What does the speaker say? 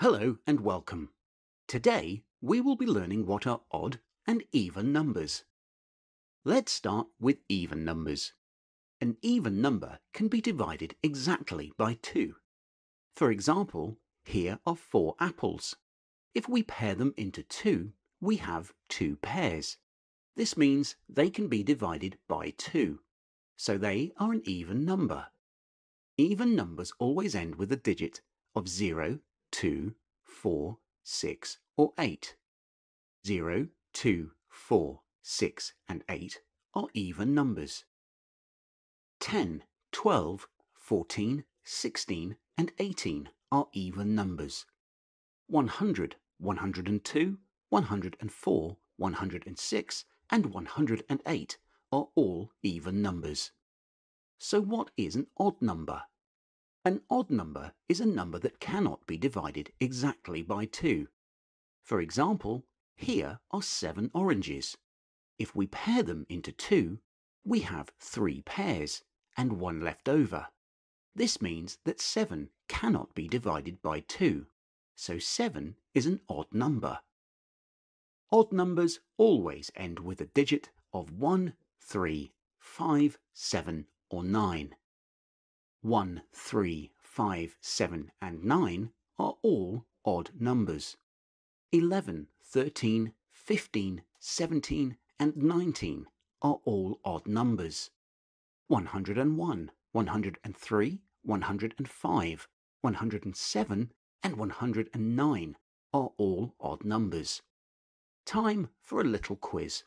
Hello and welcome. Today we will be learning what are odd and even numbers. Let's start with even numbers. An even number can be divided exactly by 2. For example, here are four apples. If we pair them into two, we have two pairs. This means they can be divided by 2, so they are an even number. Even numbers always end with a digit of 0, 2, 4, 6 or 8. 0, 2, 4, 6 and 8 are even numbers. 10, 12, 14, 16 and 18 are even numbers. 100, 102, 104, 106 and 108 are all even numbers. So what is an odd number? An odd number is a number that cannot be divided exactly by 2. For example, here are 7 oranges. If we pair them into 2, we have 3 pairs and 1 left over. This means that 7 cannot be divided by 2, so 7 is an odd number. Odd numbers always end with a digit of 1, 3, 5, 7 or 9. 1, 3, 5, 7 and 9 are all odd numbers. 11, 13, 15, 17 and 19 are all odd numbers. 101, 103, 105, 107 and 109 are all odd numbers. Time for a little quiz.